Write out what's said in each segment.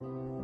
you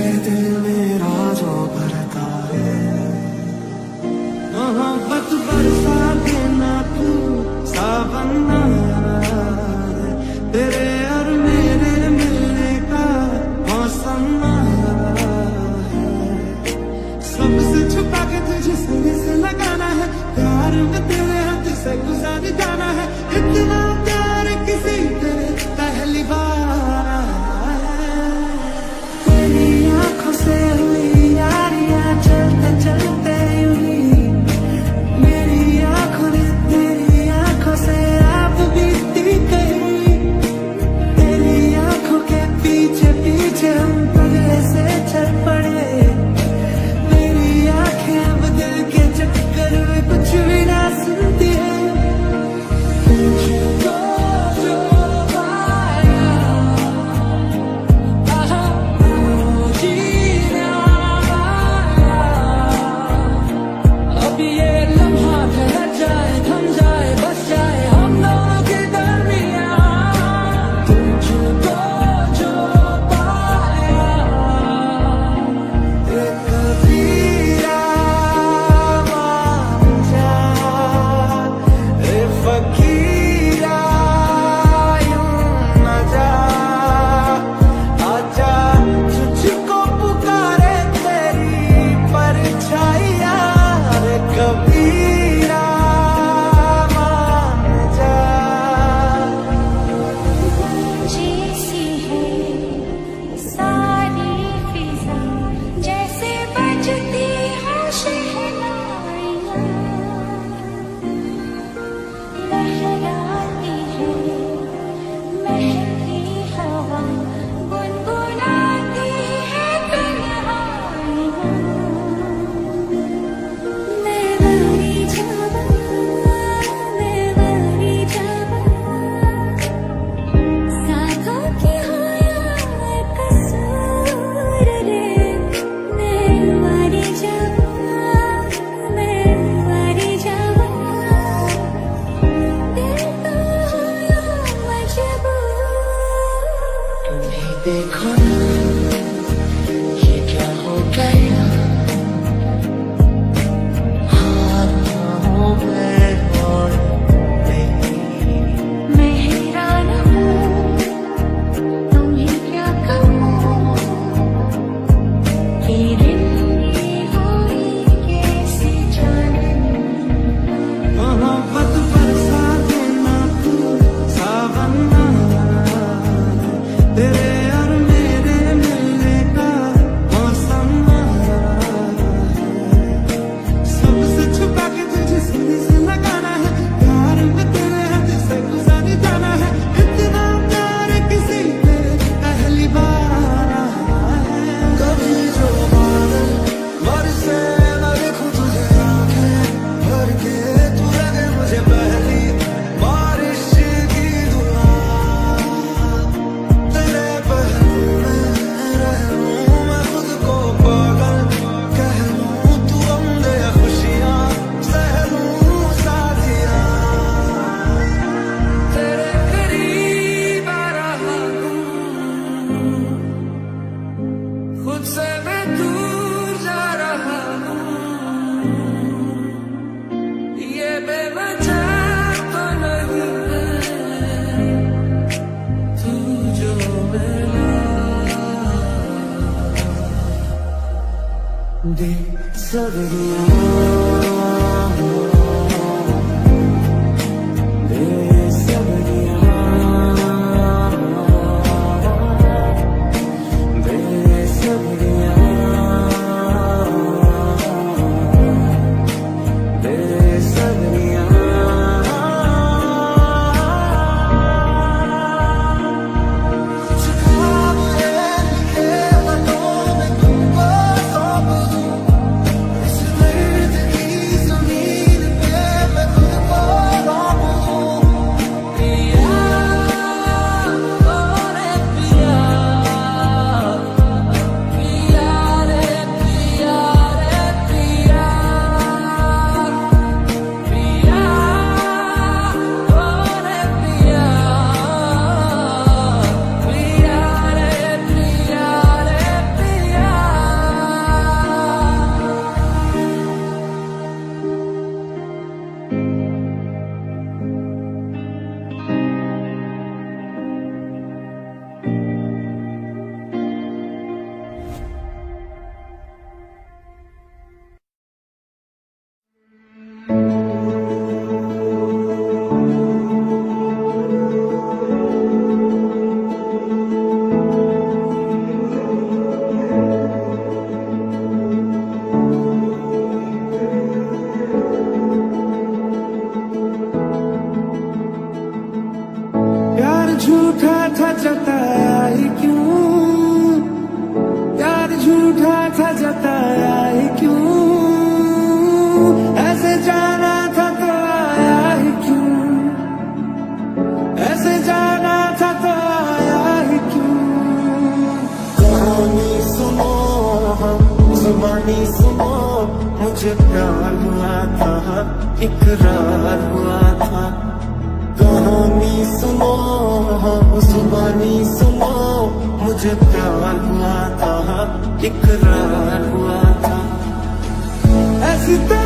together. मुझसे प्यार हुआ था, इकरार हुआ था। कहानी सुनो हाँ, जुबानी सुनो। मुझे प्यार हुआ था, इकरार हुआ था। ऐसी तो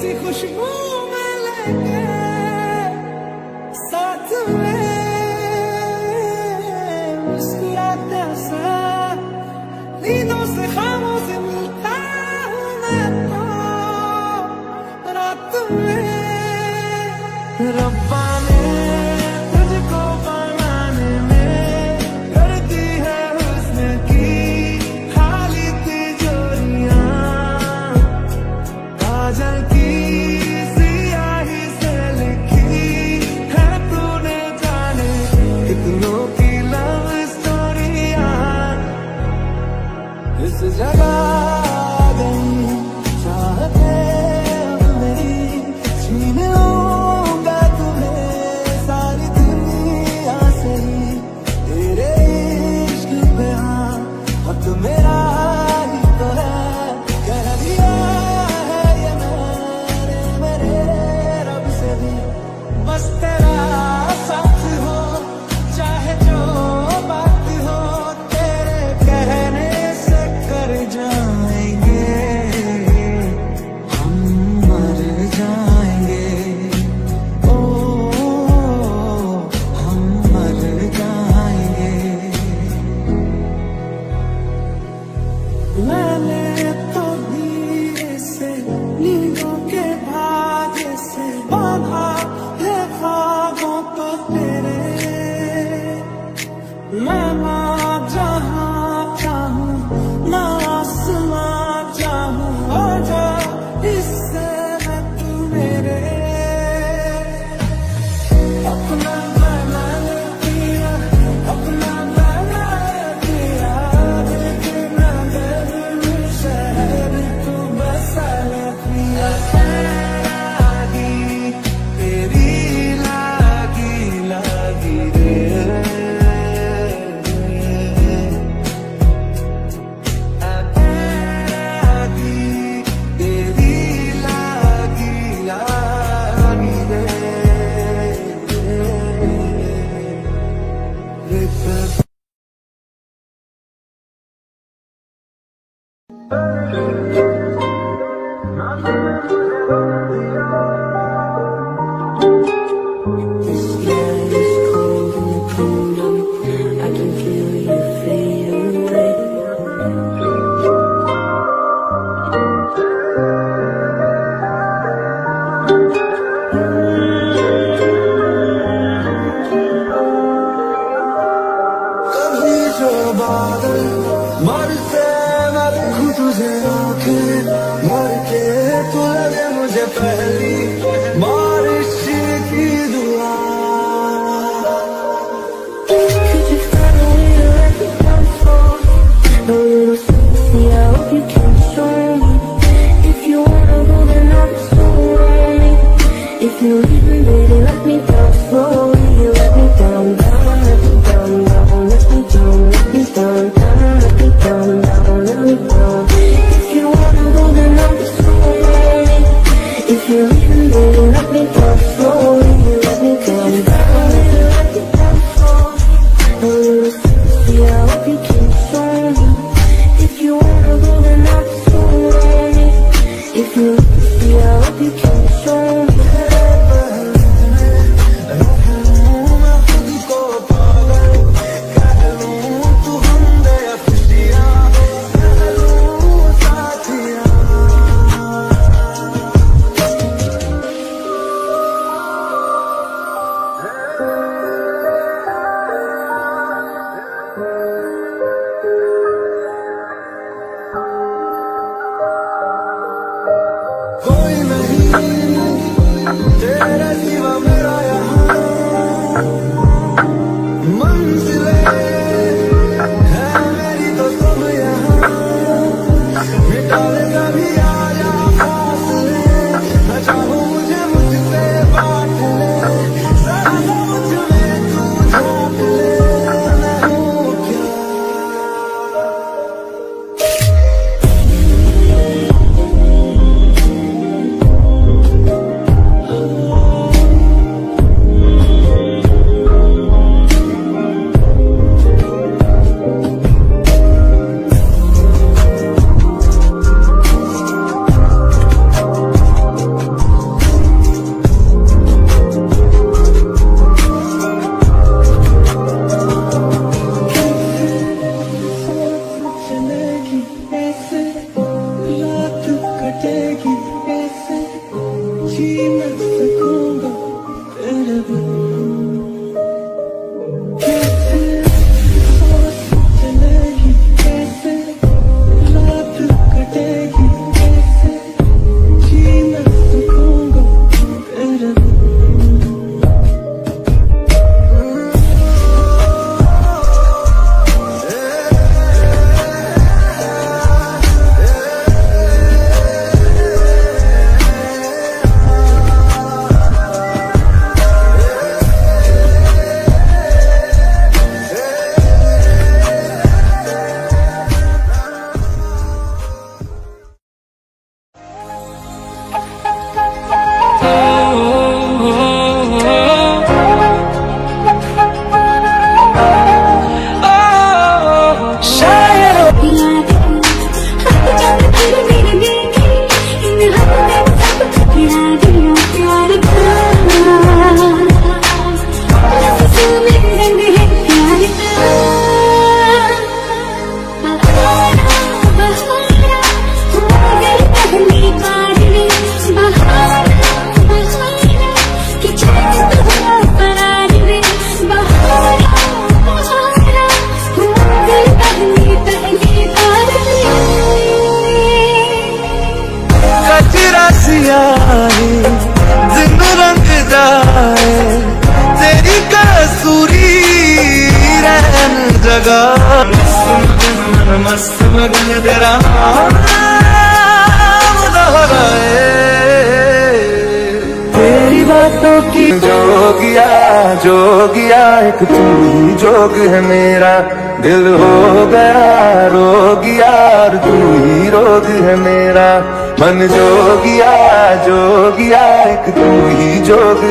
सी खुशबू में लेके पहली Hallelujah.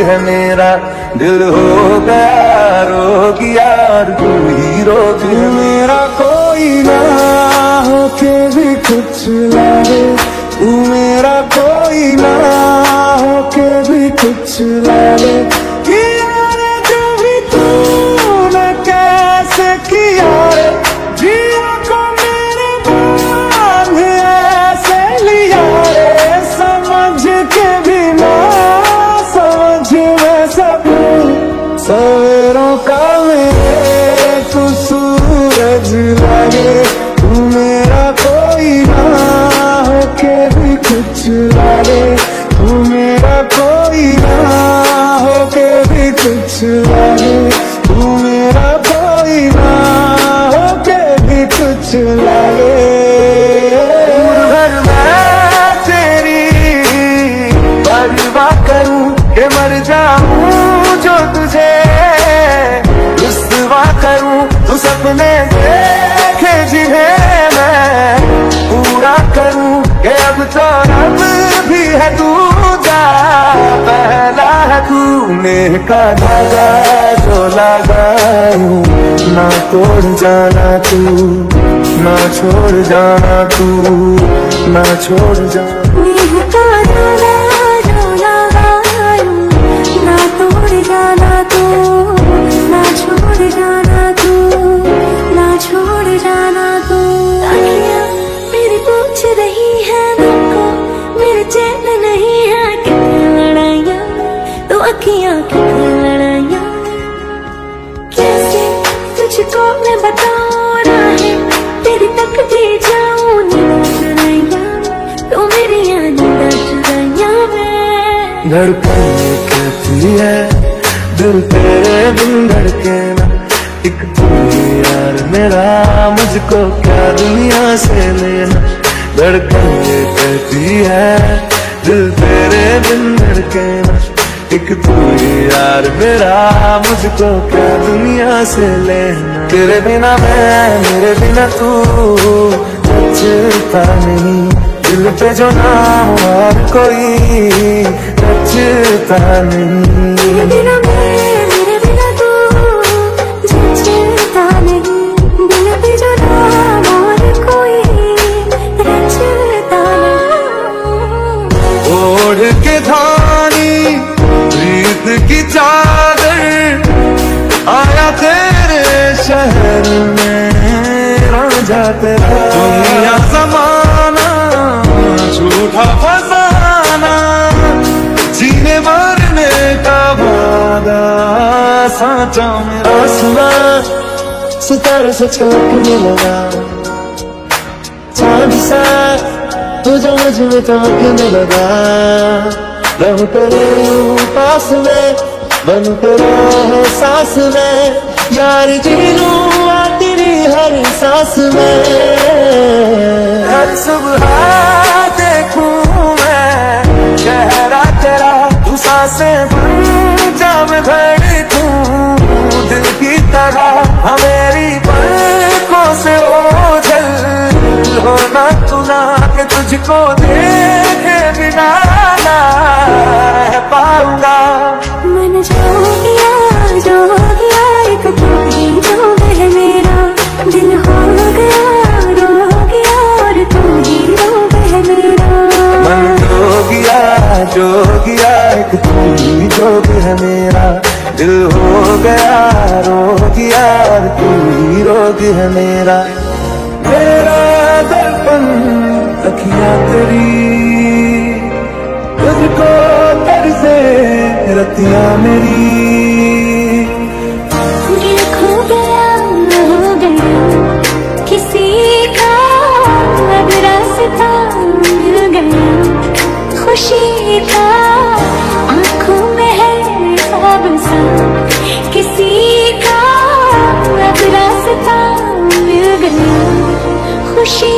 है मेरा दिल हो गया रोग यार तू ही रोग है मेरा कोई ना होके भी कुछ लागे। तू मेरा है तू जा पहला है तूने का धागा जो लगाऊँ ना तोड़ जाना तू, ना छोड़ जाना तू, ना छोड़ जाना धड़कन कहती है। दिल तेरे बिन धड़के ना। एक तू यार मेरा, मुझको क्या दुनिया से लेना? धड़कन ये है, दिल तेरे बिन धड़के ना। एक तू यार मेरा, मुझको क्या दुनिया से लेना? तेरे बिना मैं, मेरे बिना तू बचता नहीं। दिल पे जो नाम और कोई बचता नहीं। तू ओढ़ के धानी प्रीत की चादर आया तेरे शहर में। राजा तेरा दुनिया जमाना झूठा फसाना। मरने का वादा साचा मेरा। आसमां सितारे से चमकने लगा चाँद सा तू जो मुझमें चमकने लगा रहूँ तेरे पास में बन तेरा है सांस में। यार जी लूँ तेरी हर सांस में। हर सुबह देखूँ मैं तू साँसें बन जा मैं धड़कूं दिल की तरह। हमेरी पलकों से ओझल होना तू ना कि तुझको देखे बिना ना पाऊँगा। मन जो जोगिया, एक तू ही जोग है मेरा। दिल हो गया, रोग गया तू ही रोग है मेरा। मेरा दर्पण तकिया तेरी। तुझको तर से रतिया मेरी। खुशी था आँखों में है सब सा। किसी का अब रास्ता मिल गया। खुशी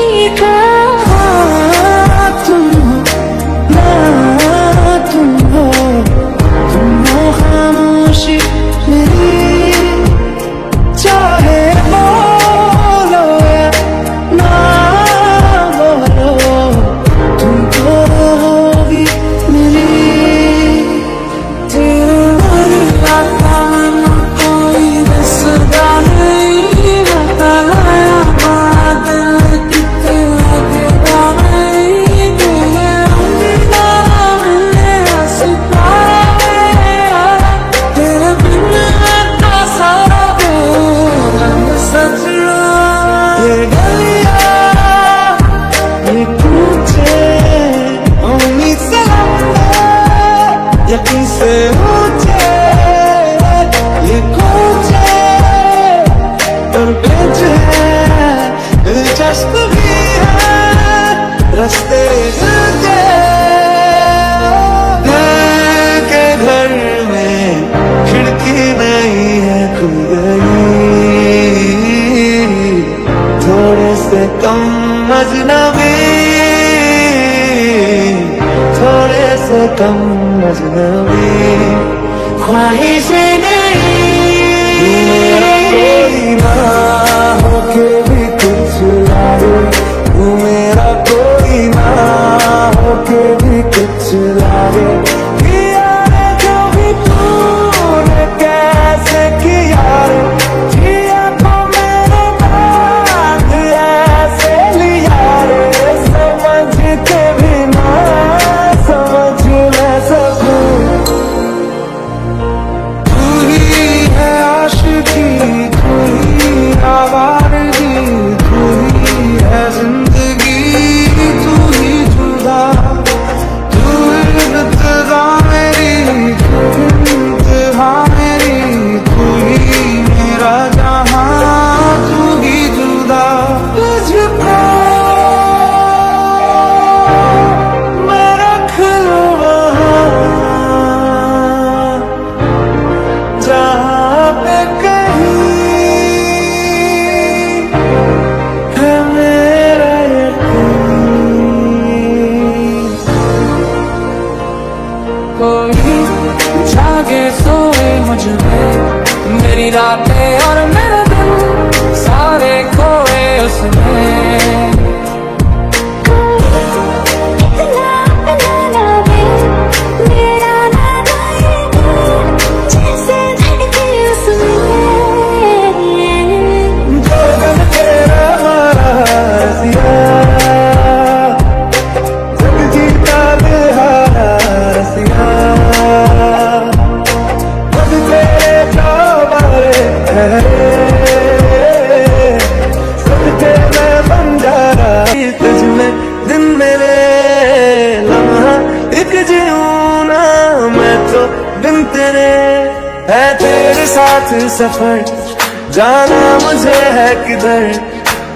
सफ़र जाना मुझे है किधर?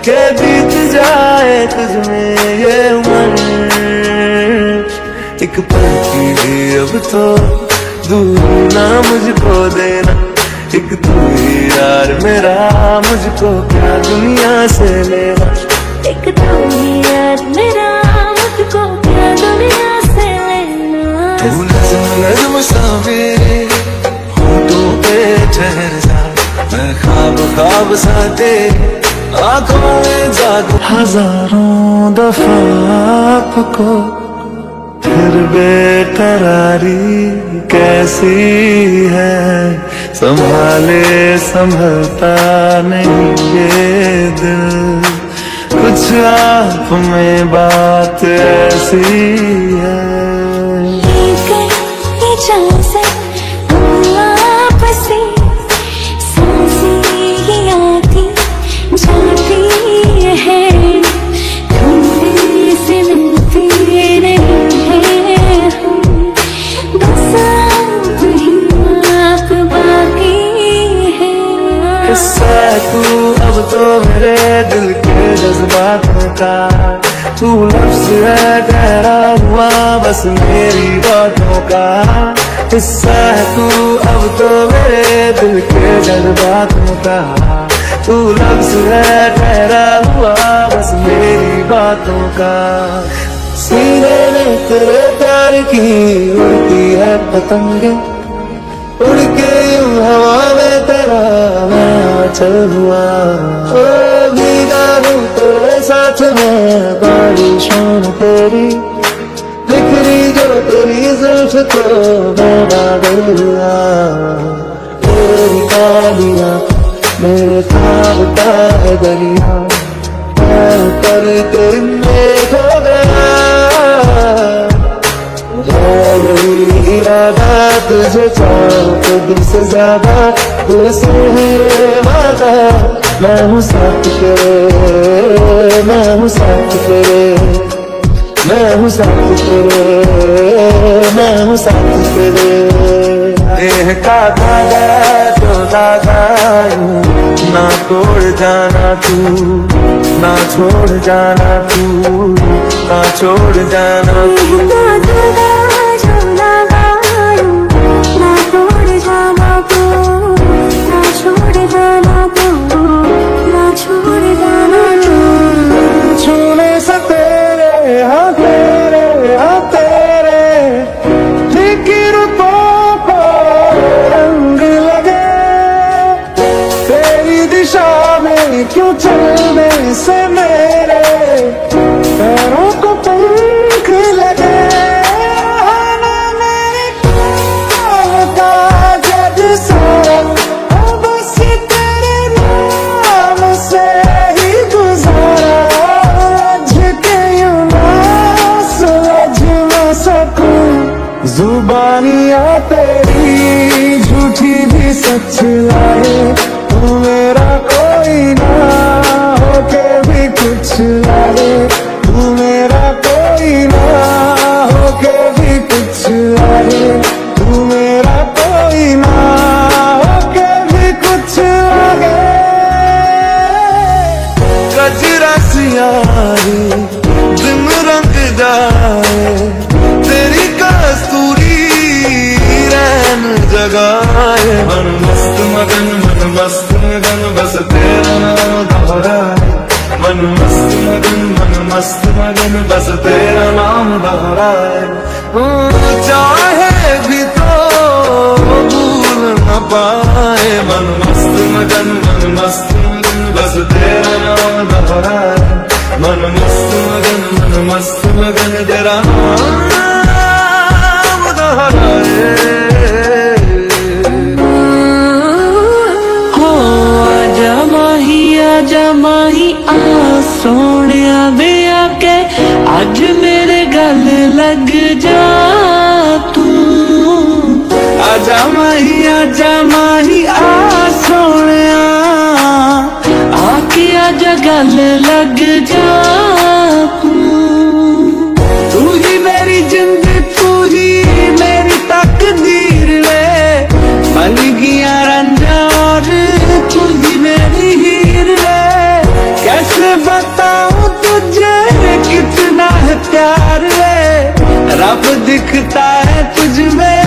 के बीत जाए तुझ में ये उम्र? एक पल के लिए अब तो दूर ना मुझको देना। एक तू ही यार मेरा मुझको क्या दुनिया से लेना? एक तू ही यार मेरा मुझको क्या दुनिया से लेना? तू नजम नजम सा मेरे होठों पे ठहर खाब खाब साते आँखों में जाग हज़ारों दफ़ा आपको फिर बेकरारी कैसी है? संभाले संभलता नहीं ये दिल। कुछ आप में बात ऐसी है। लेकर ले किस्सा है तू, अब तो मेरे दिल के जज्बातों का तू लफ्ज है, ठहरा हुआ, बस मेरी बातों का। सीने में तेरे प्यार की उड़ती है पतंग। उड़ के हवा में तेरा मैं चल हुआ। तेरे साथ में बारिशों तेरी बादल हुआ तेरी कालिया मेरे खाबता है दरिया। उतर तेरे गया इरादा तुझे चाहो खुद से ज़्यादा तुझसे है वादा मैं हूँ साथ तेरे मैं हूँ साथ तेरे मैं हूँ साथ तेरे, मैं हूँ साथ तेरे। देह का धागा जो धागा ना तोड़ जाना तू, ना छोड़ जाना तू, ना छोड़ जाना तू। लाए तू मेरा कोई ना होके भी कुछ लाए तू मेरा कोई ना होके भी कुछ लाए तू मेरा कोई ना होके भी कुछ लागे गजरा सियारी दिन रंग जाए, तेरी कस्तूरी रैन जगाए। मन मगन मन मस्त मगन बस तेरा नाम दोहराए मन मस्त मगन मन मस्त मगन बस तेरा नाम दोहराए ओ, चाहे भी तो भूल न पाए मन मस्त मगन मन मस्त मगन बस तेरा नाम दोहराए मन मस्त मगन मन मस्त मगन तेरा नाम दोहराए ਤੇਰਾ ਜਮਾਈ ਆ ਸੋਹਣਿਆ ਵੇ ਆ ਕੇ, ਅੱਜ ਮੇਰੇ ਗੱਲ ਲੱਗ ਜਾ ਤੂੰ। ਆ ਜਮਾਈ ਆ ਜਮਾਈ ਆ ਸੋਹਣਿਆ, ਆ ਕੇ ਆ ਗੱਲ ਲੱਗ ਜਾ दिखता है तुझ में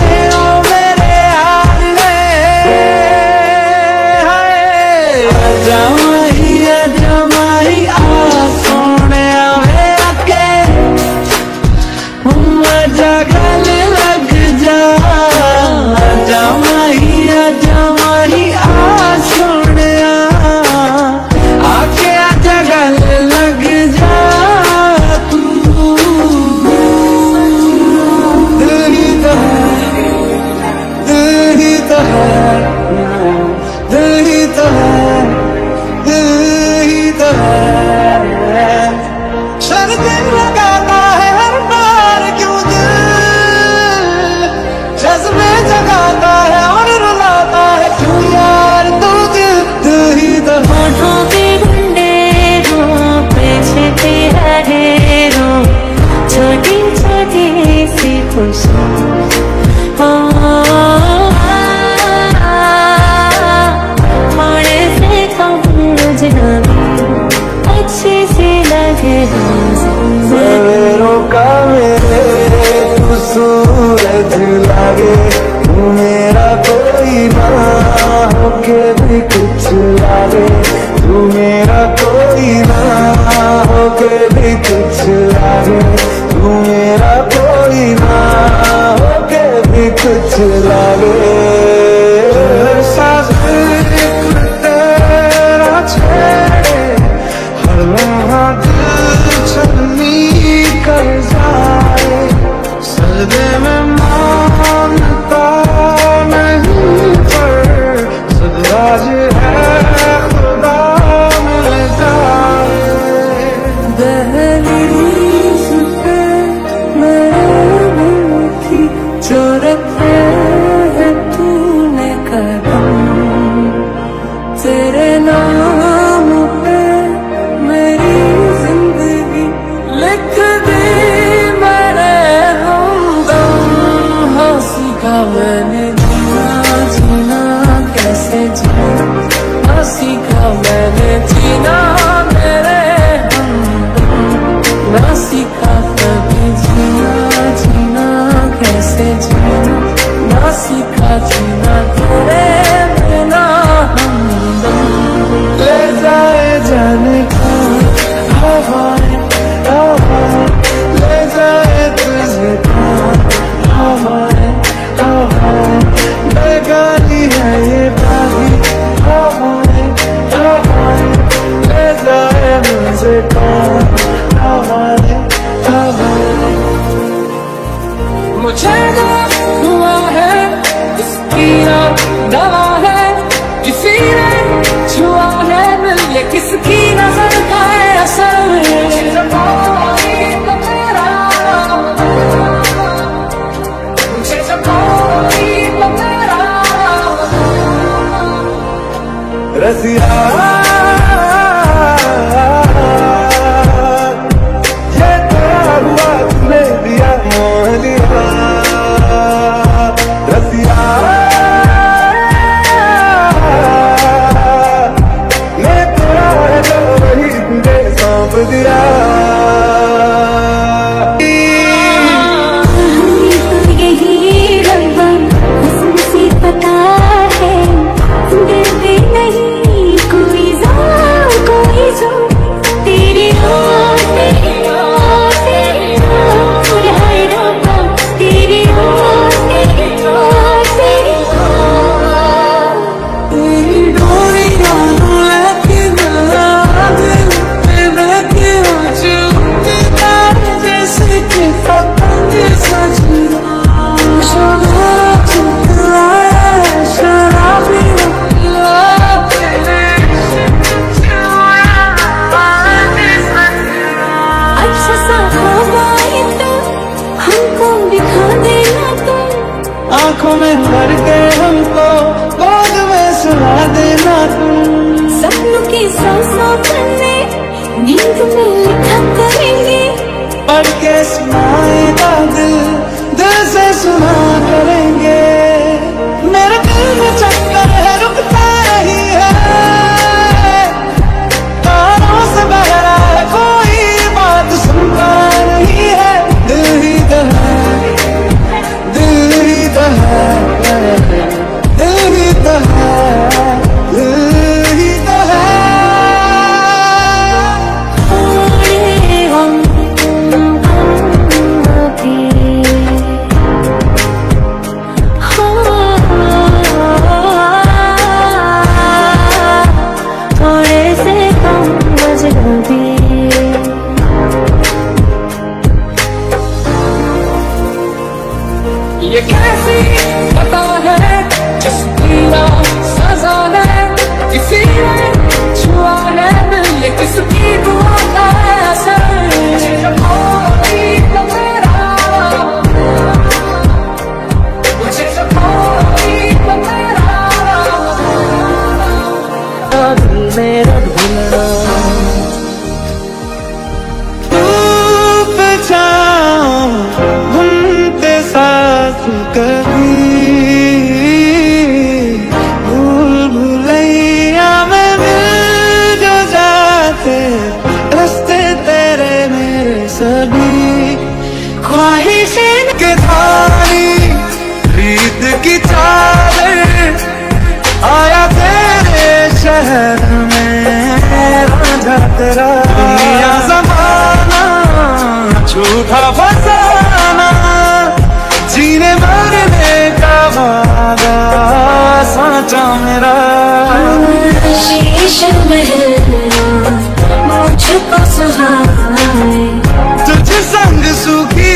Christmas. सभी ख्वाहिशें धारी रीत की चादर आया तेरे शहर में तेरा। दुनिया जमाना झूठा फसाना जीने मरने का वादा सांचा मेरा। शीश महल को सुहाए तुझ संग सुखी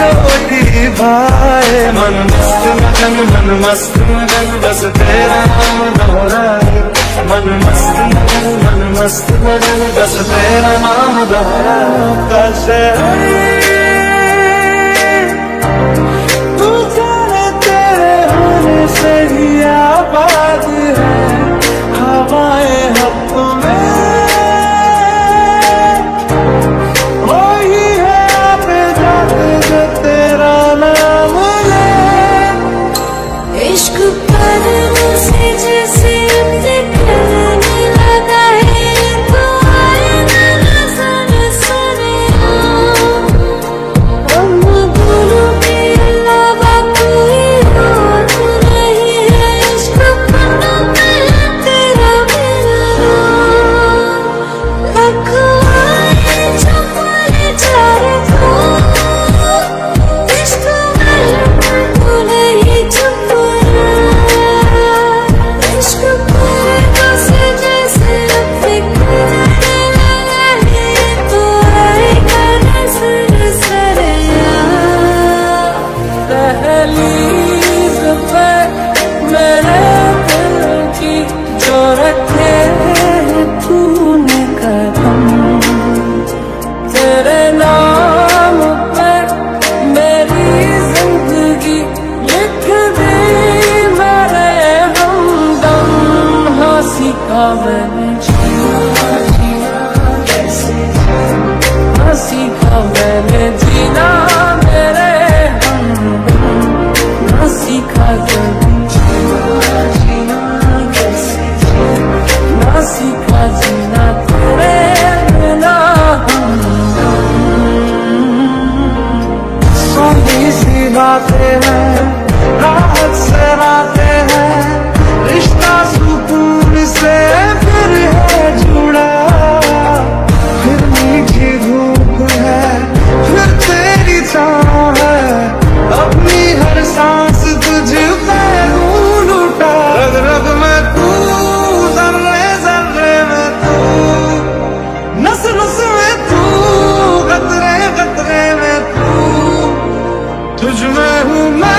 रोटी भाए मन मस्त मगन मन मस्त मगन बस तेरा नाम दोहराए मन मस्त मगन मन मस्त मगन बस तेरा नाम दोहराए कैसे हवाएँ my